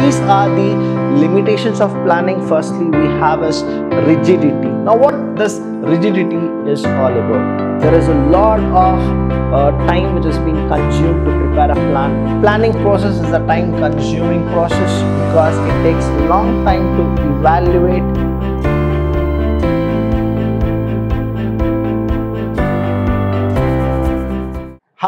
these are the limitations of planning. Firstly, we have is rigidity. Now, what this rigidity is all about? There is a lot of uh, time which is being consumed to prepare a plan. Planning process is a time consuming process because it takes long time to evaluate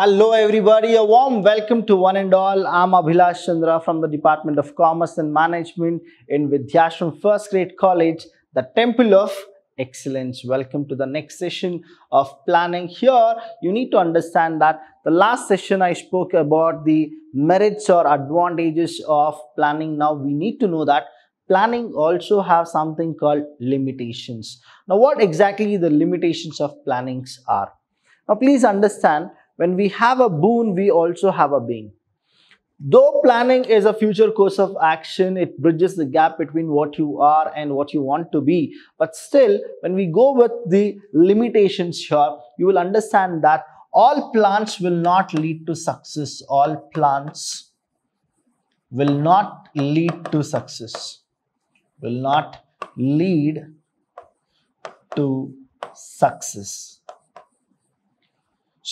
Hello everybody, a warm welcome to one and all. I'm Abhilash Chandra from the Department of Commerce and Management in Vidhyaashram First Grade College, the Temple of Excellence. Welcome to the next session of planning. Here, you need to understand that the last session I spoke about the merits or advantages of planning. Now, we need to know that planning also have something called limitations. Now, what exactly the limitations of plannings are? Now, please understand when we have a boon, we also have a being. Though planning is a future course of action, it bridges the gap between what you are and what you want to be. But still, when we go with the limitations here, you will understand that all plans will not lead to success. All plans will not lead to success. Will not lead to success.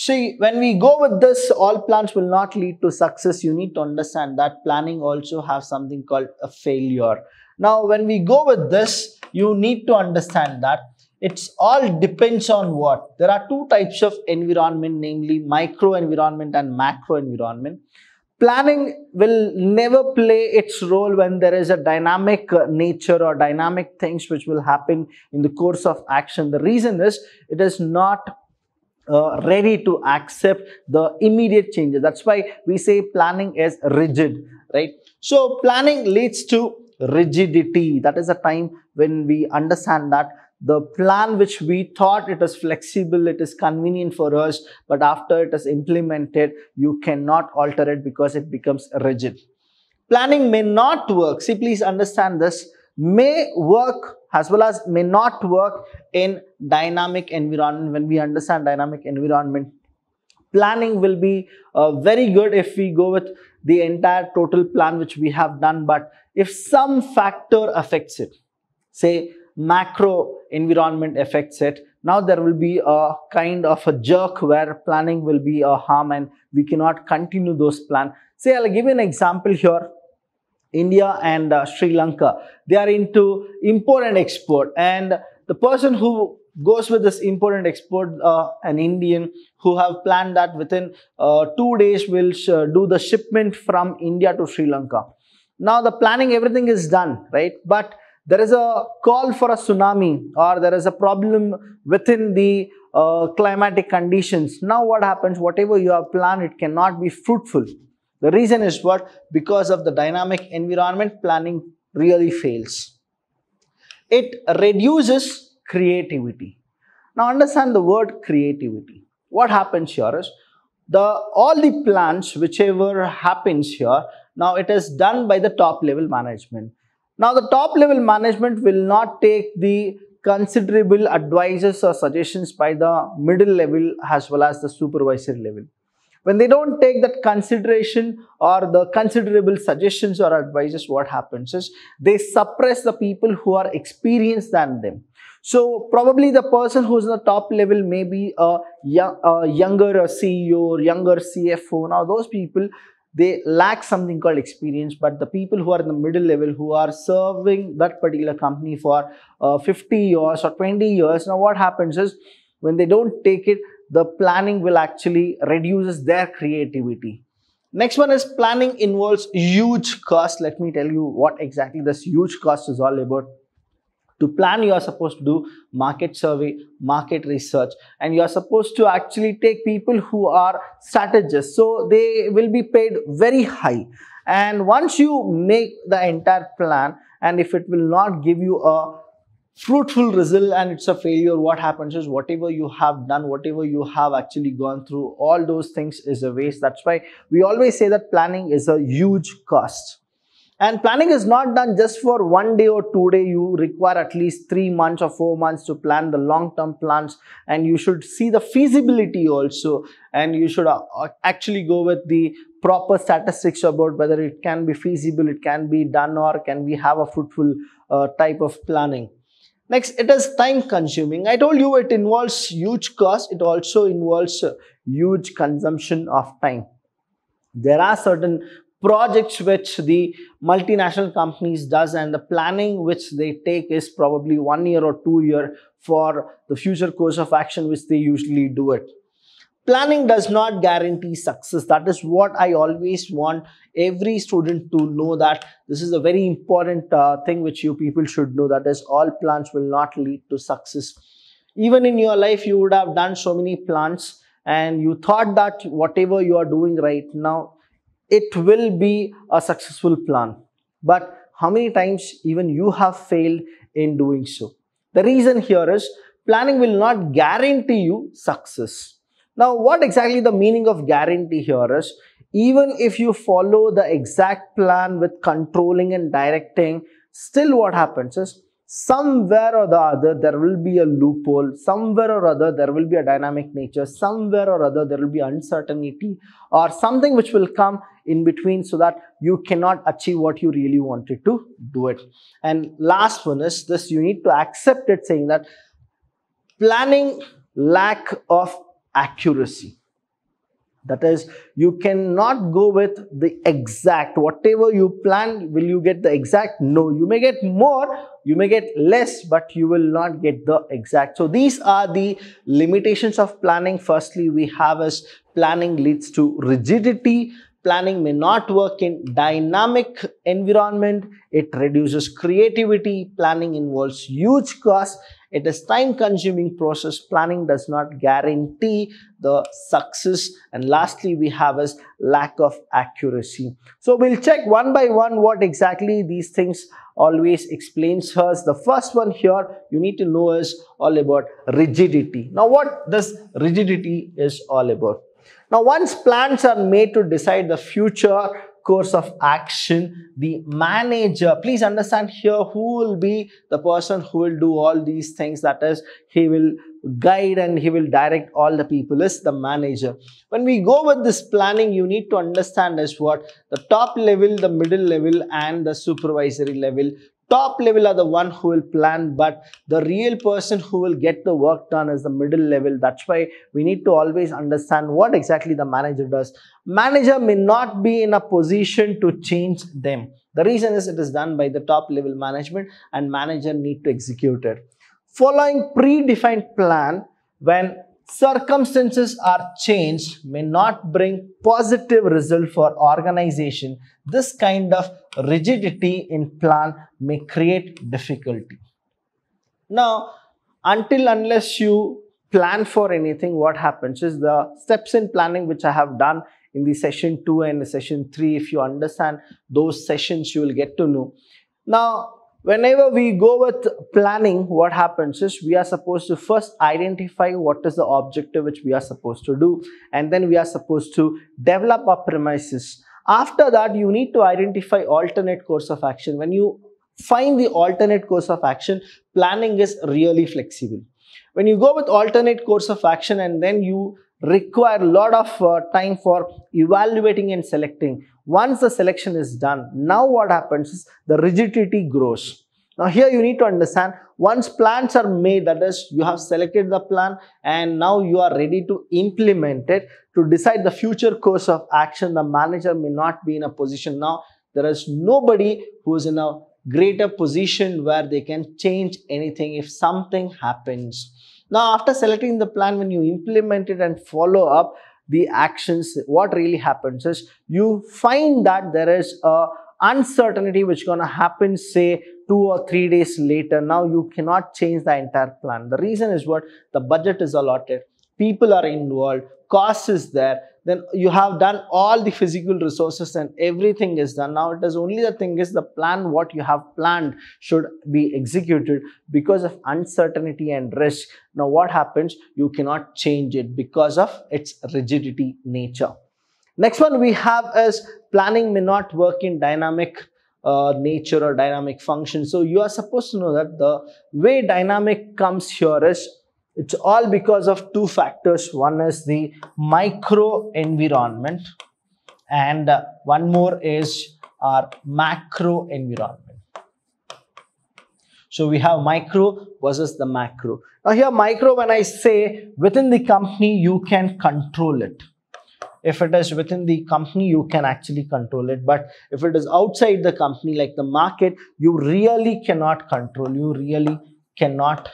See, when we go with this, all plans will not lead to success. You need to understand that planning also has something called a failure. Now, when we go with this, you need to understand that it's all depends on what? There are two types of environment, namely micro environment and macro environment. Planning will never play its role when there is a dynamic uh, nature or dynamic things which will happen in the course of action. The reason is it is not uh, ready to accept the immediate changes. That's why we say planning is rigid, right? So planning leads to rigidity. That is a time when we understand that the plan which we thought it is flexible, it is convenient for us, but after it is implemented, you cannot alter it because it becomes rigid. Planning may not work. See, please understand this may work as well as may not work in dynamic environment when we understand dynamic environment planning will be uh, very good if we go with the entire total plan which we have done. But if some factor affects it say macro environment affects it now there will be a kind of a jerk where planning will be a harm and we cannot continue those plan. Say i'll give you an example here India and uh, Sri Lanka. They are into import and export. And the person who goes with this import and export, uh, an Indian who have planned that within uh, two days will do the shipment from India to Sri Lanka. Now the planning, everything is done, right? But there is a call for a tsunami or there is a problem within the uh, climatic conditions. Now what happens, whatever you have planned, it cannot be fruitful the reason is what? Because of the dynamic environment, planning really fails. It reduces creativity. Now understand the word creativity. What happens here is, the all the plans, whichever happens here, now it is done by the top level management. Now the top level management will not take the considerable advices or suggestions by the middle level as well as the supervisory level. When they don't take that consideration or the considerable suggestions or advices, what happens is they suppress the people who are experienced than them. So probably the person who's in the top level may be a, young, a younger CEO or younger CFO. Now those people, they lack something called experience but the people who are in the middle level who are serving that particular company for uh, 50 years or 20 years now what happens is when they don't take it the planning will actually reduces their creativity. Next one is planning involves huge cost. Let me tell you what exactly this huge cost is all about. To plan, you are supposed to do market survey, market research, and you are supposed to actually take people who are strategists. So they will be paid very high. And once you make the entire plan, and if it will not give you a fruitful result and it's a failure what happens is whatever you have done whatever you have actually gone through all those things is a waste. That's why we always say that planning is a huge cost. And planning is not done just for one day or two day. You require at least three months or four months to plan the long term plans and you should see the feasibility also and you should uh, actually go with the proper statistics about whether it can be feasible, it can be done or can we have a fruitful uh, type of planning. Next, it is time consuming. I told you it involves huge cost. It also involves huge consumption of time. There are certain projects which the multinational companies does and the planning which they take is probably one year or two year for the future course of action which they usually do it planning does not guarantee success that is what i always want every student to know that this is a very important uh, thing which you people should know that is all plans will not lead to success even in your life you would have done so many plans and you thought that whatever you are doing right now it will be a successful plan. But how many times even you have failed in doing so? The reason here is planning will not guarantee you success. Now, what exactly the meaning of guarantee here is, even if you follow the exact plan with controlling and directing, still what happens is somewhere or the other there will be a loophole somewhere or other there will be a dynamic nature somewhere or other there will be uncertainty or something which will come in between so that you cannot achieve what you really wanted to do it. And last one is this you need to accept it saying that planning lack of accuracy that is, you cannot go with the exact, whatever you plan, will you get the exact? No, you may get more, you may get less, but you will not get the exact. So these are the limitations of planning. Firstly, we have as planning leads to rigidity. Planning may not work in dynamic environment. It reduces creativity. Planning involves huge costs it is time consuming process. Planning does not guarantee the success. And lastly, we have is lack of accuracy. So we'll check one by one what exactly these things always explains us. The first one here you need to know is all about rigidity. Now what this rigidity is all about? Now once plans are made to decide the future course of action the manager please understand here who will be the person who will do all these things. That is he will guide and he will direct all the people is the manager. When we go with this planning you need to understand is what the top level the middle level and the supervisory level top level are the one who will plan but the real person who will get the work done is the middle level. That's why we need to always understand what exactly the manager does. Manager may not be in a position to change them. The reason is it is done by the top level management and manager need to execute it. Following predefined plan when circumstances are changed may not bring positive result for organization. This kind of rigidity in plan may create difficulty. Now until unless you plan for anything what happens is the steps in planning which i have done in the session 2 and session 3 if you understand those sessions you will get to know. Now whenever we go with planning what happens is we are supposed to first identify what is the objective which we are supposed to do and then we are supposed to develop our premises. After that you need to identify alternate course of action. When you find the alternate course of action planning is really flexible. When you go with alternate course of action and then you require a lot of uh, time for evaluating and selecting once the selection is done, now what happens is the rigidity grows. Now here you need to understand once plans are made that is you have selected the plan and now you are ready to implement it to decide the future course of action the manager may not be in a position now there is nobody who is in a greater position where they can change anything if something happens. Now after selecting the plan when you implement it and follow up the actions, what really happens is you find that there is a uncertainty which gonna happen say two or three days later. Now you cannot change the entire plan. The reason is what? The budget is allotted, people are involved, cost is there, then you have done all the physical resources and everything is done. Now it is only the thing is the plan what you have planned should be executed because of uncertainty and risk. Now what happens? You cannot change it because of its rigidity nature. Next one we have is planning may not work in dynamic uh, nature or dynamic function. So you are supposed to know that the way dynamic comes here is it's all because of two factors. One is the micro environment and uh, one more is our macro environment. So we have micro versus the macro. Now here micro when I say within the company you can control it. If it is within the company you can actually control it but if it is outside the company like the market you really cannot control you really cannot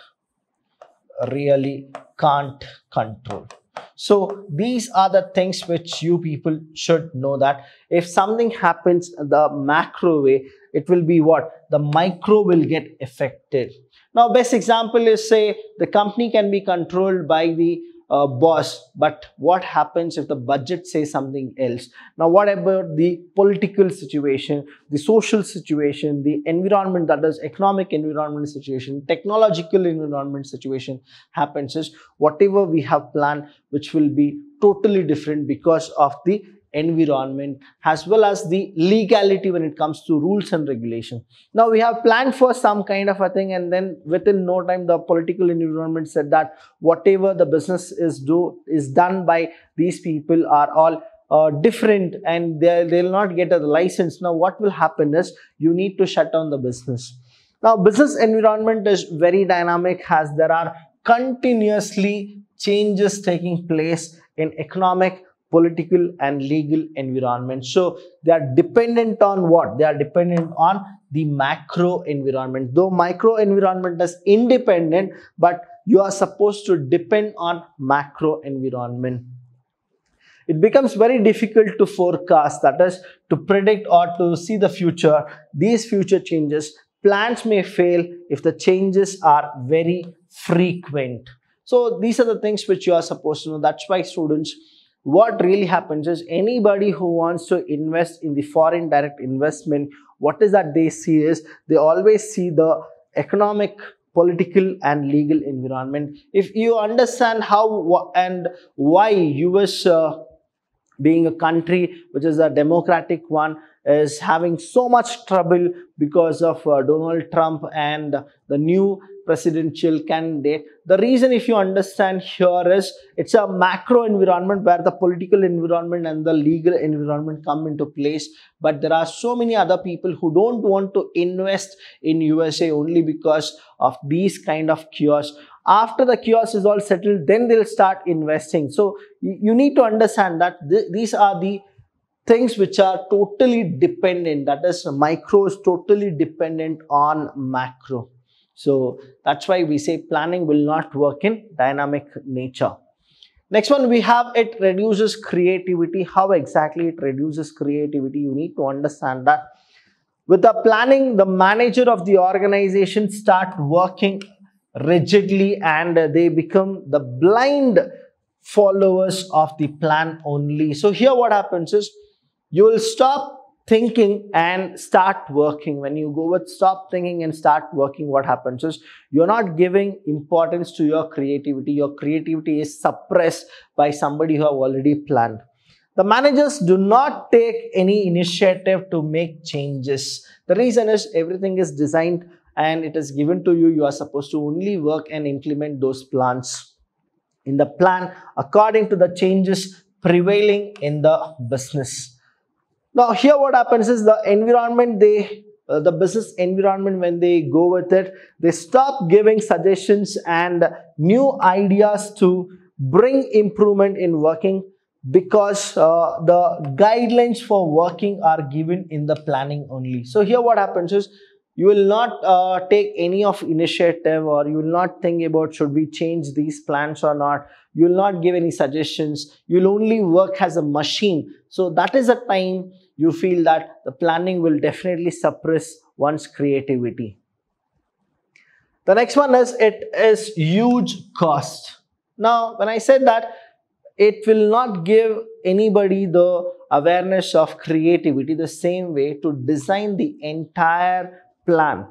really can't control. So these are the things which you people should know that if something happens the macro way, it will be what? The micro will get affected. Now best example is say the company can be controlled by the uh, boss but what happens if the budget says something else? Now what about the political situation the social situation the environment that is economic environment situation technological environment situation happens is whatever we have planned which will be totally different because of the environment as well as the legality when it comes to rules and regulation. Now we have planned for some kind of a thing and then within no time the political environment said that whatever the business is do is done by these people are all uh, different and they they'll not get a license. Now what will happen is you need to shut down the business. Now business environment is very dynamic as there are continuously changes taking place in economic political and legal environment. So they are dependent on what? They are dependent on the macro environment. Though micro environment is independent, but you are supposed to depend on macro environment. It becomes very difficult to forecast, that is to predict or to see the future. These future changes, plans may fail if the changes are very frequent. So these are the things which you are supposed to know. That's why students, what really happens is anybody who wants to invest in the foreign direct investment what is that they see is they always see the economic political and legal environment. If you understand how and why us uh, being a country which is a democratic one is having so much trouble because of uh, Donald Trump and the new presidential candidate. The reason if you understand here is it's a macro environment where the political environment and the legal environment come into place. But there are so many other people who don't want to invest in USA only because of these kind of cures. After the cures is all settled, then they'll start investing. So you need to understand that th these are the things which are totally dependent that is micro is totally dependent on macro so that's why we say planning will not work in dynamic nature. Next one we have it reduces creativity. How exactly it reduces creativity? You need to understand that. With the planning, the manager of the organization start working rigidly and they become the blind followers of the plan only. So here what happens is you will stop thinking and start working. When you go with stop thinking and start working what happens is you're not giving importance to your creativity. Your creativity is suppressed by somebody who have already planned. The managers do not take any initiative to make changes. The reason is everything is designed and it is given to you. You are supposed to only work and implement those plans. In the plan according to the changes prevailing in the business now here what happens is the environment they uh, the business environment when they go with it they stop giving suggestions and new ideas to bring improvement in working because uh, the guidelines for working are given in the planning only. So here what happens is you will not uh, take any of initiative or you will not think about should we change these plans or not. You will not give any suggestions. You will only work as a machine. So that is a time you feel that the planning will definitely suppress one's creativity. The next one is it is huge cost. Now, when I said that, it will not give anybody the awareness of creativity the same way to design the entire plan.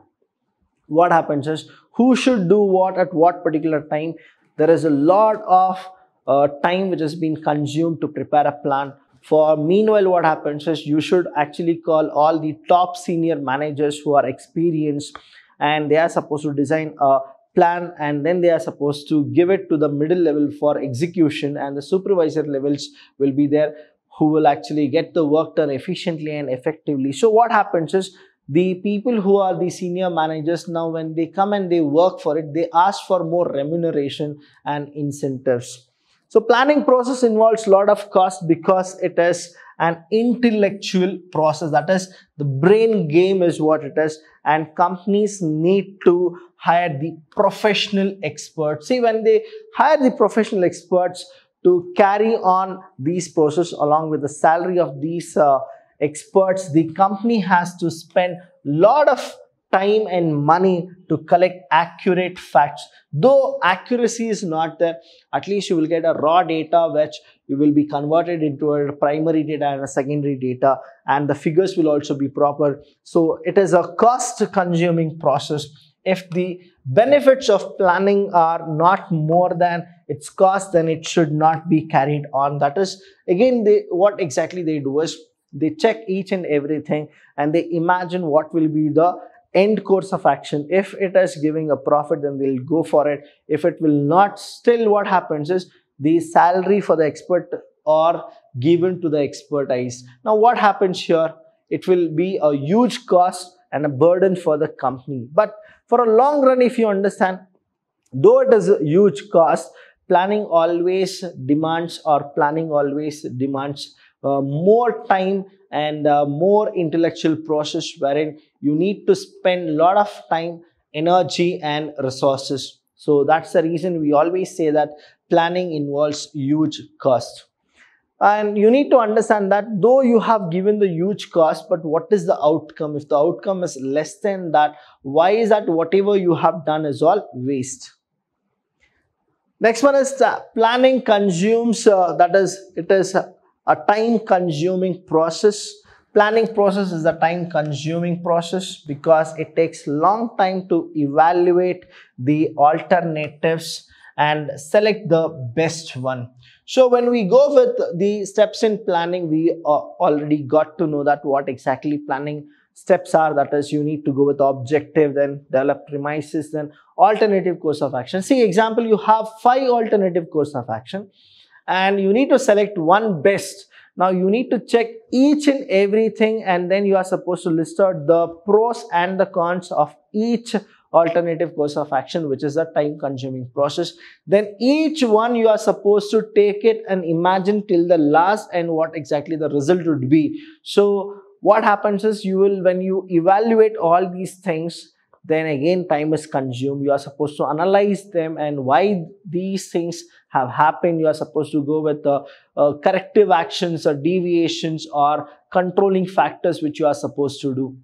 What happens is who should do what at what particular time. There is a lot of uh, time which has been consumed to prepare a plan for meanwhile, what happens is you should actually call all the top senior managers who are experienced and they are supposed to design a plan and then they are supposed to give it to the middle level for execution and the supervisor levels will be there who will actually get the work done efficiently and effectively. So what happens is the people who are the senior managers now when they come and they work for it, they ask for more remuneration and incentives. So planning process involves a lot of cost because it is an intellectual process. That is the brain game is what it is. And companies need to hire the professional experts. See when they hire the professional experts to carry on these process along with the salary of these uh, experts the company has to spend lot of time and money to collect accurate facts. Though accuracy is not there at least you will get a raw data which you will be converted into a primary data and a secondary data and the figures will also be proper. So it is a cost consuming process. If the benefits of planning are not more than its cost then it should not be carried on. That is again they what exactly they do is they check each and everything and they imagine what will be the end course of action. If it is giving a profit then we'll go for it. If it will not still what happens is the salary for the expert or given to the expertise. Now what happens here? It will be a huge cost and a burden for the company. But for a long run if you understand though it is a huge cost planning always demands or planning always demands more time and uh, more intellectual process wherein you need to spend a lot of time energy and resources. So that's the reason we always say that planning involves huge cost. And you need to understand that though you have given the huge cost but what is the outcome? If the outcome is less than that why is that whatever you have done is all waste? Next one is planning consumes uh, that is it is a time consuming process. Planning process is a time consuming process because it takes long time to evaluate the alternatives and select the best one. So when we go with the steps in planning we uh, already got to know that what exactly planning steps are. That is you need to go with objective then develop premises then alternative course of action. See example you have five alternative course of action and you need to select one best. Now you need to check each and everything and then you are supposed to list out the pros and the cons of each alternative course of action which is a time consuming process then each one you are supposed to take it and imagine till the last and what exactly the result would be so what happens is you will when you evaluate all these things then again time is consumed. You are supposed to analyze them and why these things have happened. You are supposed to go with the uh, corrective actions or deviations or controlling factors which you are supposed to do.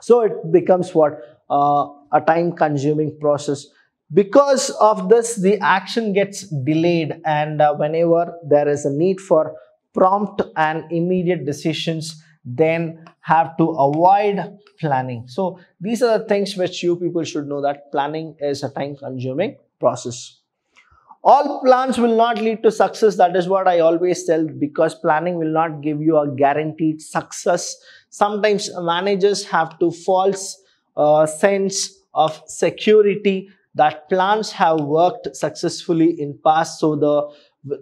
So it becomes what uh, a time consuming process. Because of this the action gets delayed and uh, whenever there is a need for prompt and immediate decisions then have to avoid planning. So these are the things which you people should know that planning is a time consuming process. All plans will not lead to success. That is what I always tell because planning will not give you a guaranteed success. Sometimes managers have to false uh, sense of security that plans have worked successfully in past. So the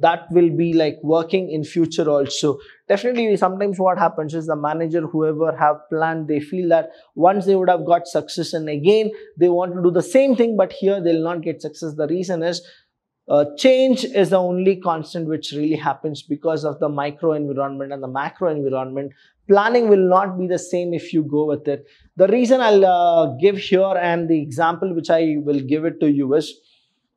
that will be like working in future also definitely sometimes what happens is the manager whoever have planned they feel that once they would have got success and again they want to do the same thing but here they'll not get success. The reason is uh, change is the only constant which really happens because of the micro environment and the macro environment planning will not be the same if you go with it. The reason i'll uh, give here and the example which i will give it to you is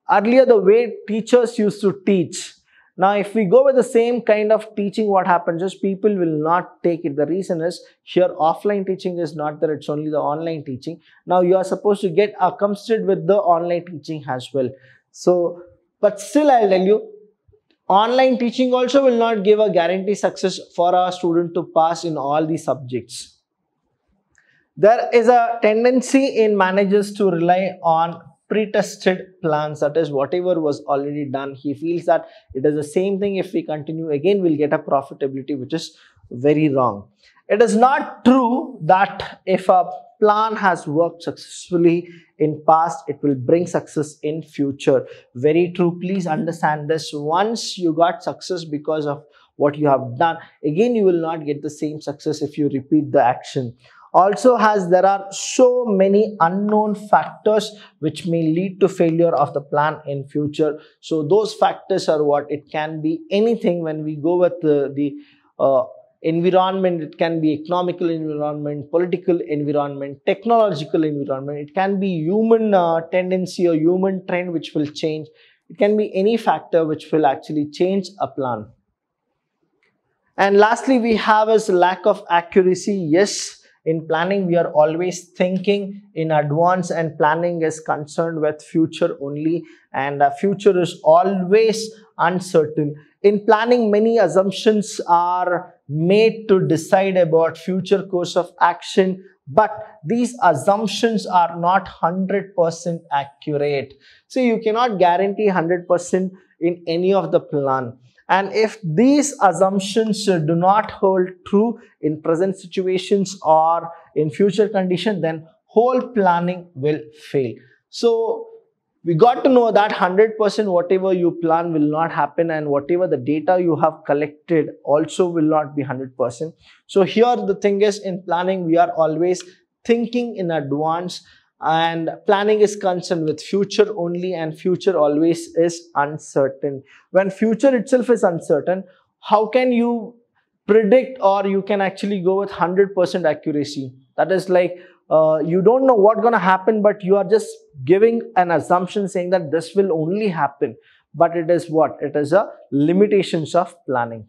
earlier the way teachers used to teach now, if we go with the same kind of teaching, what happens is people will not take it. The reason is here offline teaching is not there, it's only the online teaching. Now, you are supposed to get accustomed with the online teaching as well. So, but still I'll tell you, online teaching also will not give a guarantee success for a student to pass in all the subjects. There is a tendency in managers to rely on pre-tested plans that is whatever was already done he feels that it is the same thing. If we continue again we'll get a profitability which is very wrong. It is not true that if a plan has worked successfully in past it will bring success in future. Very true. Please understand this. Once you got success because of what you have done again you will not get the same success if you repeat the action also has there are so many unknown factors which may lead to failure of the plan in future. So those factors are what it can be anything when we go with the, the uh, environment. It can be economical environment political environment technological environment. It can be human uh, tendency or human trend which will change. It can be any factor which will actually change a plan. And lastly we have is lack of accuracy. Yes in planning we are always thinking in advance and planning is concerned with future only and uh, future is always uncertain. In planning many assumptions are made to decide about future course of action but these assumptions are not 100% accurate. So you cannot guarantee 100% in any of the plan and if these assumptions do not hold true in present situations or in future condition then whole planning will fail so we got to know that 100% whatever you plan will not happen and whatever the data you have collected also will not be 100%. So here the thing is in planning we are always thinking in advance and planning is concerned with future only and future always is uncertain. When future itself is uncertain, how can you predict or you can actually go with 100% accuracy? That is like uh, you don't know what's going to happen but you are just giving an assumption saying that this will only happen. But it is what? It is a limitations of planning.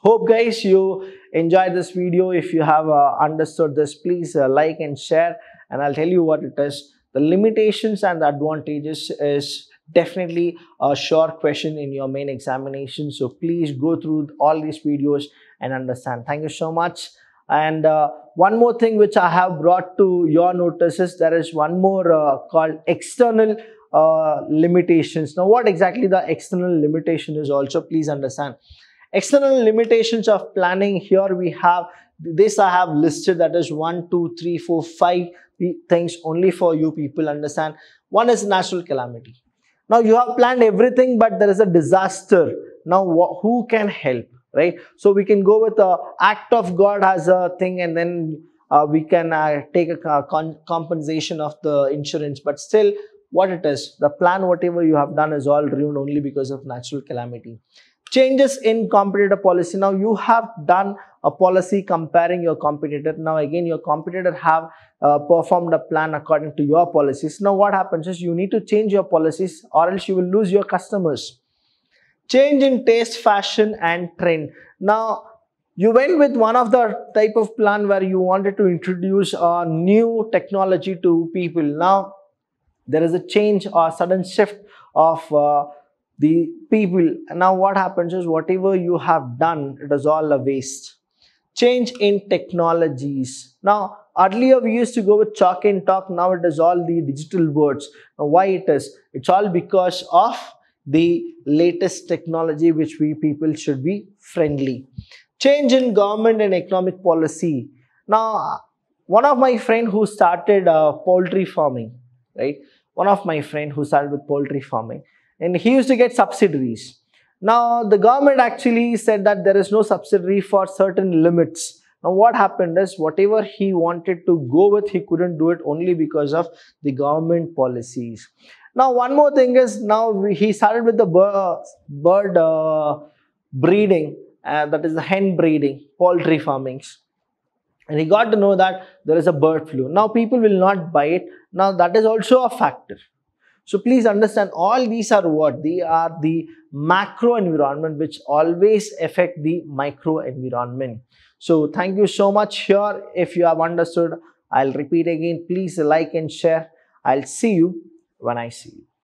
Hope guys you enjoyed this video. If you have uh, understood this please uh, like and share and i'll tell you what it is the limitations and the advantages is definitely a short question in your main examination so please go through all these videos and understand thank you so much and uh, one more thing which I have brought to your notice is there is one more uh, called external uh, limitations. Now, what exactly the external limitation is also, please understand. External limitations of planning, here we have, this I have listed that is one, two, three, four, five things only for you people understand. One is natural calamity. Now, you have planned everything, but there is a disaster. Now, who can help? right so we can go with the act of god as a thing and then uh, we can uh, take a compensation of the insurance but still what it is the plan whatever you have done is all ruined only because of natural calamity changes in competitor policy now you have done a policy comparing your competitor now again your competitor have uh, performed a plan according to your policies now what happens is you need to change your policies or else you will lose your customers change in taste, fashion and trend. Now, you went with one of the type of plan where you wanted to introduce a new technology to people. Now, there is a change or sudden shift of uh, the people. Now, what happens is whatever you have done, it is all a waste. Change in technologies. Now, earlier we used to go with chalk and talk. Now, it is all the digital words. Now, why it is? It's all because of the latest technology which we people should be friendly. Change in government and economic policy. Now, one of my friend who started uh, poultry farming, right? One of my friend who started with poultry farming and he used to get subsidies. Now, the government actually said that there is no subsidy for certain limits. Now, what happened is whatever he wanted to go with, he couldn't do it only because of the government policies. Now, one more thing is now he started with the bird, bird uh, breeding, uh, that is the hen breeding, poultry farmings. And he got to know that there is a bird flu. Now, people will not buy it. Now, that is also a factor. So, please understand all these are what? They are the macro environment which always affect the micro environment. So, thank you so much here. If you have understood, I'll repeat again. Please like and share. I'll see you when I see you.